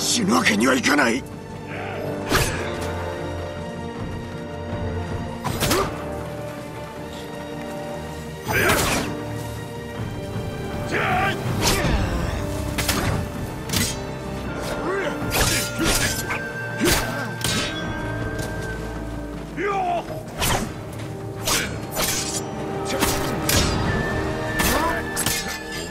死ぬわけにはいかない。お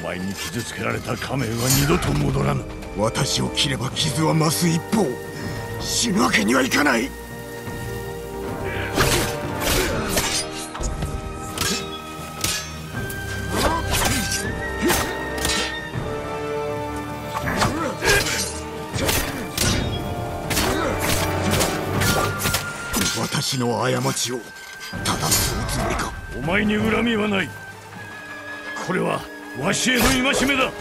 前に傷つけられた仮面は二度と戻らぬ。私を切れば傷は増す一方。死ぬわけにはいかない。私の過ちを正すおつもりか。お前に恨みはない。これはわしへの戒めだ。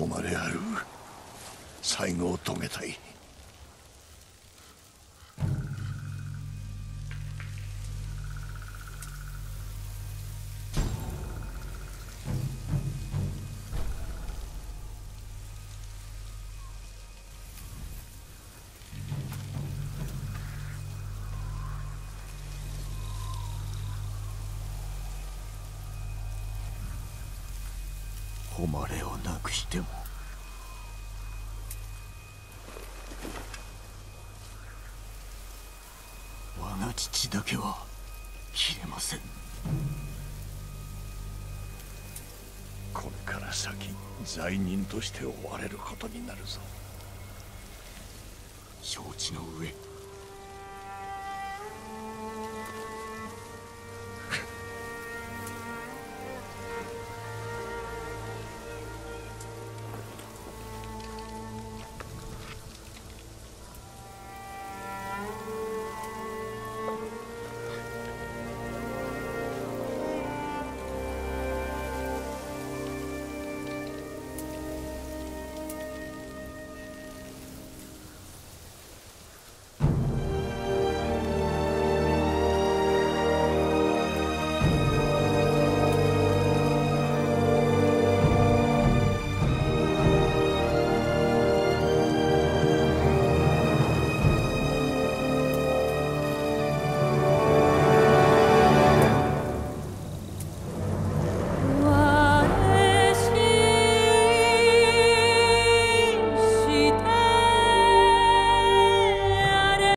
誉れある。最後を遂げたい。誉れをなくしても。我が父だけは切れません。これから先罪人として追われることになるぞ。承知の上。